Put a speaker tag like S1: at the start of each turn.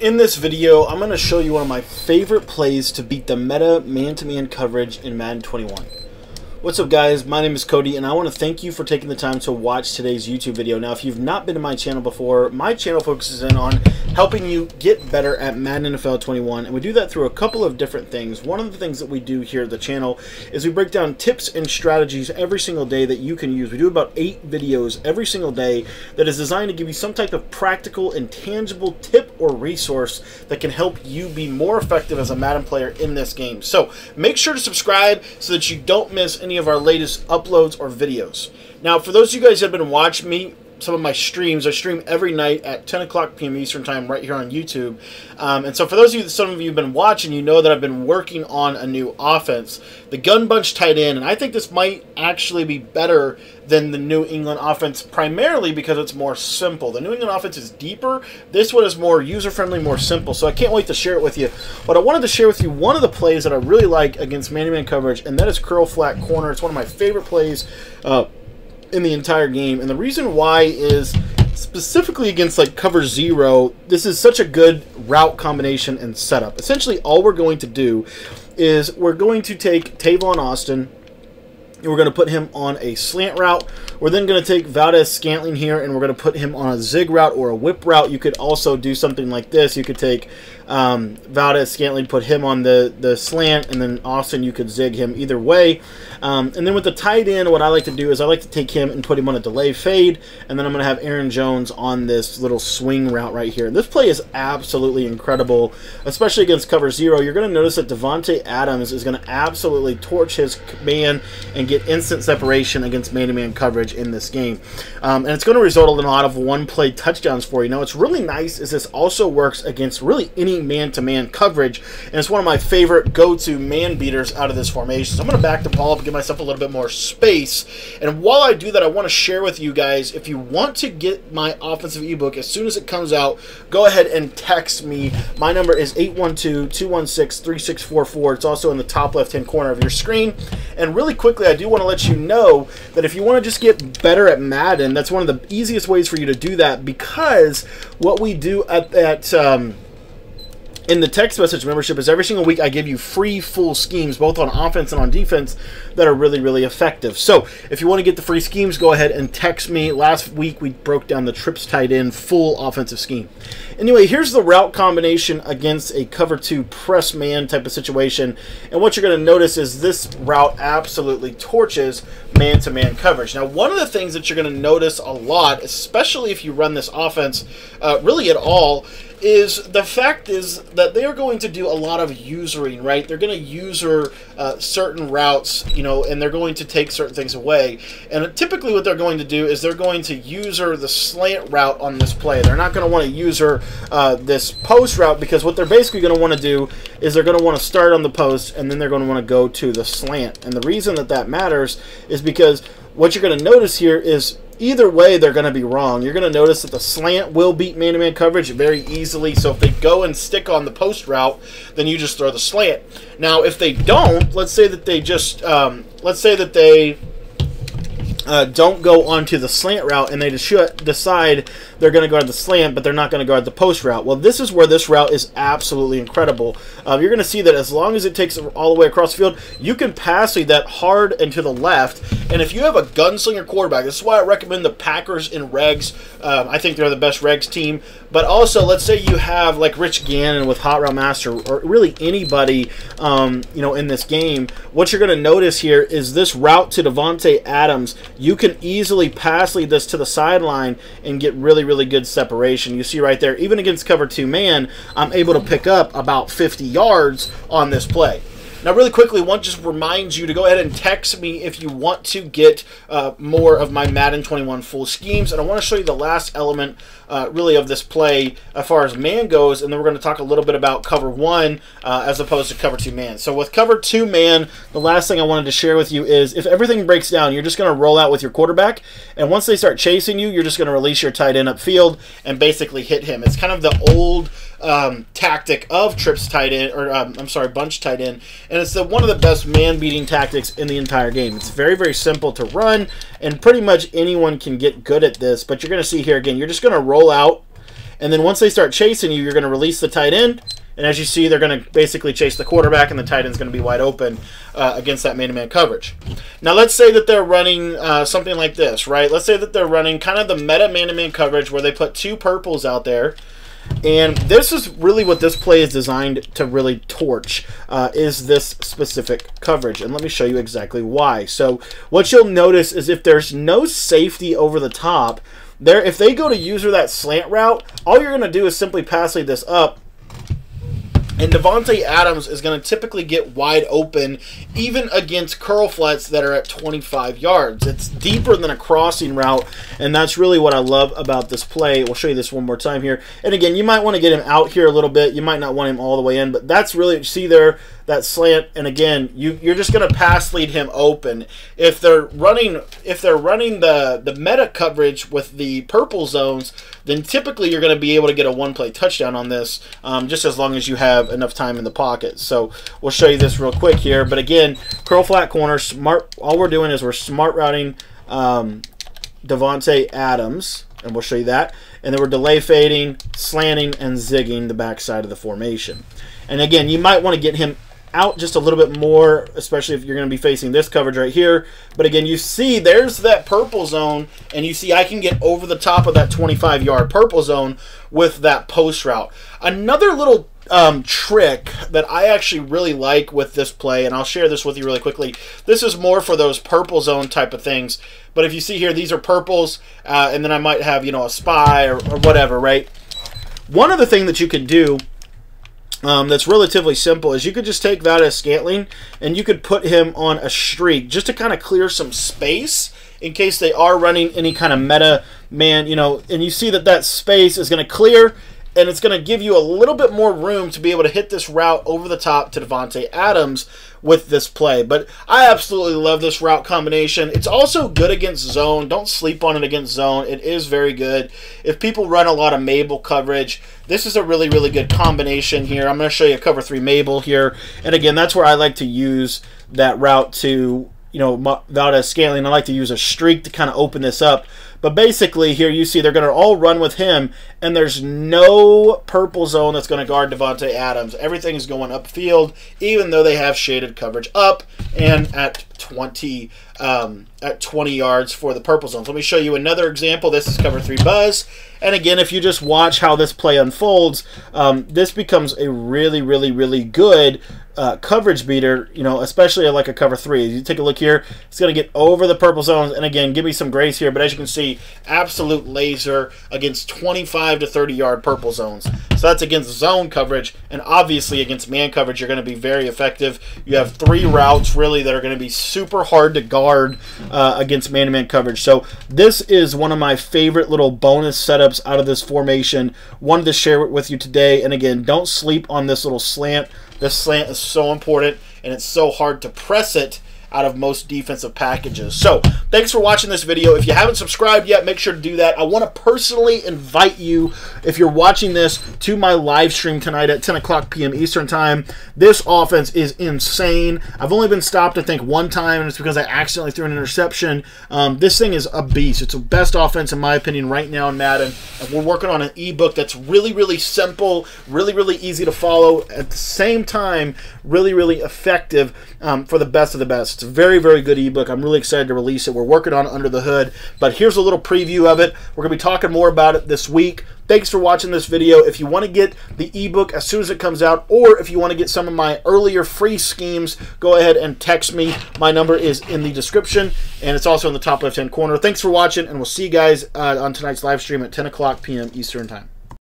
S1: In this video, I'm going to show you one of my favorite plays to beat the meta man-to-man coverage in Madden 21. What's up guys, my name is Cody and I want to thank you for taking the time to watch today's YouTube video. Now if you've not been to my channel before, my channel focuses in on helping you get better at Madden NFL 21 and we do that through a couple of different things. One of the things that we do here at the channel is we break down tips and strategies every single day that you can use. We do about eight videos every single day that is designed to give you some type of practical and tangible tip or resource that can help you be more effective as a Madden player in this game. So make sure to subscribe so that you don't miss any any of our latest uploads or videos. Now, for those of you guys that have been watching me, some of my streams. I stream every night at 10 o'clock p.m. Eastern Time right here on YouTube. Um, and so for those of you, some of you have been watching, you know that I've been working on a new offense. The gun bunch tight end, and I think this might actually be better than the New England offense, primarily because it's more simple. The New England offense is deeper. This one is more user-friendly, more simple. So I can't wait to share it with you. But I wanted to share with you one of the plays that I really like against man-to-man coverage, and that is curl flat corner. It's one of my favorite plays. Uh, in the entire game. And the reason why is specifically against like cover zero, this is such a good route combination and setup. Essentially, all we're going to do is we're going to take Tavon Austin, we're going to put him on a slant route. We're then going to take Valdes-Scantling here, and we're going to put him on a zig route or a whip route. You could also do something like this. You could take um, Valdes-Scantling, put him on the, the slant, and then Austin, you could zig him either way. Um, and then with the tight end, what I like to do is I like to take him and put him on a delay fade, and then I'm going to have Aaron Jones on this little swing route right here. This play is absolutely incredible, especially against cover zero. You're going to notice that Davante Adams is going to absolutely torch his man and get instant separation against man-to-man -man coverage in this game. Um, and it's going to result in a lot of one-play touchdowns for you. Now, what's really nice is this also works against really any man-to-man -man coverage, and it's one of my favorite go-to man beaters out of this formation. So I'm going to back the ball up give myself a little bit more space. And while I do that, I want to share with you guys, if you want to get my offensive ebook as soon as it comes out, go ahead and text me. My number is 812-216-3644. It's also in the top left-hand corner of your screen. And really quickly, I do want to let you know that if you want to just get better at Madden, that's one of the easiest ways for you to do that because what we do at that... Um, in the text message membership is every single week I give you free full schemes, both on offense and on defense, that are really, really effective. So if you want to get the free schemes, go ahead and text me. Last week we broke down the trips tight end full offensive scheme. Anyway, here's the route combination against a cover two press man type of situation. And what you're going to notice is this route absolutely torches man-to-man coverage. Now, one of the things that you're going to notice a lot, especially if you run this offense uh, really at all, is the fact is that they are going to do a lot of usering, right? They're going to user uh, certain routes, you know, and they're going to take certain things away. And typically what they're going to do is they're going to user the slant route on this play. They're not going to want to user uh, this post route because what they're basically going to want to do is they're going to want to start on the post and then they're going to want to go to the slant. And the reason that that matters is because what you're going to notice here is either way, they're going to be wrong. You're going to notice that the slant will beat man-to-man -man coverage very easily. So if they go and stick on the post route, then you just throw the slant. Now, if they don't, let's say that they just, um, let's say that they uh, don't go onto the slant route and they just decide they're going to go guard the slant, but they're not going to go guard the post route. Well, this is where this route is absolutely incredible. Uh, you're going to see that as long as it takes all the way across the field, you can pass lead that hard and to the left. And if you have a gunslinger quarterback, this is why I recommend the Packers in regs. Um, I think they're the best regs team. But also, let's say you have like Rich Gannon with Hot Route Master, or really anybody, um, you know, in this game. What you're going to notice here is this route to Davante Adams. You can easily pass lead this to the sideline and get really, really good separation. You see right there, even against cover two man, I'm able to pick up about 50 yards on this play. Now, really quickly, want just remind you to go ahead and text me if you want to get uh, more of my Madden 21 full schemes. And I want to show you the last element, uh, really, of this play as far as man goes. And then we're going to talk a little bit about cover one uh, as opposed to cover two man. So with cover two man, the last thing I wanted to share with you is if everything breaks down, you're just going to roll out with your quarterback. And once they start chasing you, you're just going to release your tight end upfield and basically hit him. It's kind of the old um, tactic of trips tight end, or um, I'm sorry, bunch tight end, and it's the, one of the best man-beating tactics in the entire game. It's very, very simple to run, and pretty much anyone can get good at this. But you're going to see here again, you're just going to roll out And then once they start chasing you, you're going to release the tight end. And as you see, they're going to basically chase the quarterback, and the tight end's going to be wide open uh, against that man-to-man coverage. Now, let's say that they're running uh, something like this, right? Let's say that they're running kind of the meta man-to-man coverage where they put two purples out there. And this is really what this play is designed to really torch, uh, is this specific coverage. And let me show you exactly why. So what you'll notice is if there's no safety over the top, there, if they go to user that slant route, all you're going to do is simply pass lead this up and Davante Adams is going to typically get wide open, even against curl flats that are at 25 yards. It's deeper than a crossing route, and that's really what I love about this play. We'll show you this one more time here. And again, you might want to get him out here a little bit. You might not want him all the way in, but that's really, see there, that slant and again you you're just going to pass lead him open if they're running if they're running the the meta coverage with the purple zones then typically you're going to be able to get a one play touchdown on this um, just as long as you have enough time in the pocket. So we'll show you this real quick here. But again curl flat corner smart all we're doing is we're smart routing um, Davante Adams and we'll show you that. And then we're delay fading slanting and zigging the backside of the formation. And again you might want to get him out just a little bit more, especially if you're going to be facing this coverage right here. But again, you see there's that purple zone, and you see I can get over the top of that 25-yard purple zone with that post route. Another little um, trick that I actually really like with this play, and I'll share this with you really quickly. This is more for those purple zone type of things. But if you see here, these are purples, uh, and then I might have, you know, a spy or, or whatever, right? One other thing that you could do um, that's relatively simple is you could just take that as Scantling and you could put him on a streak just to kind of clear some space in case they are running any kind of meta man, you know, and you see that that space is going to clear and it's going to give you a little bit more room to be able to hit this route over the top to Davante Adams with this play. But I absolutely love this route combination. It's also good against zone. Don't sleep on it against zone. It is very good. If people run a lot of Mable coverage, this is a really, really good combination here. I'm going to show you a cover three Mable here. And again, that's where I like to use that route to, you know, Valdes-Scantling. I like to use a streak to kind of open this up. But basically, here you see they're going to all run with him, and there's no purple zone that's going to guard Davante Adams. Everything is going upfield, even though they have shaded coverage up and at 20 um, at 20 yards for the purple zones. Let me show you another example. This is cover three buzz. And again, if you just watch how this play unfolds, um, this becomes a really, really, really good uh, coverage beater, you know, especially like a cover three. You take a look here, it's going to get over the purple zones. And again, give me some grace here, but as you can see, absolute laser against 25 to 30 yard purple zones. So that's against zone coverage. And obviously against man coverage, you're going to be very effective. You have three routes really that are going to be super hard to guard uh, against man-to-man coverage. So this is one of my favorite little bonus setups out of this formation. Wanted to share it with you today. And again, don't sleep on this little slant. This slant is so important, and it's so hard to press it out of most defensive packages. So, thanks for watching this video. If you haven't subscribed yet, make sure to do that. I want to personally invite you, if you're watching this, to my live stream tonight at 10 o'clock p.m. Eastern Time. This offense is insane. I've only been stopped, I think, one time, and it's because I accidentally threw an interception. Um, this thing is a beast. It's the best offense, in my opinion, right now in Madden. And we're working on an ebook that's really, really simple, really, really easy to follow, at the same time, really, really effective um, for the best of the best. It's a very, very good ebook. I'm really excited to release it. We're working on it under the hood, but here's a little preview of it. We're going to be talking more about it this week. Thanks for watching this video. If you want to get the ebook as soon as it comes out, or if you want to get some of my earlier free schemes, go ahead and text me. My number is in the description, and it's also in the top left-hand corner. Thanks for watching, and we'll see you guys uh, on tonight's live stream at 10 o'clock p.m. Eastern Time.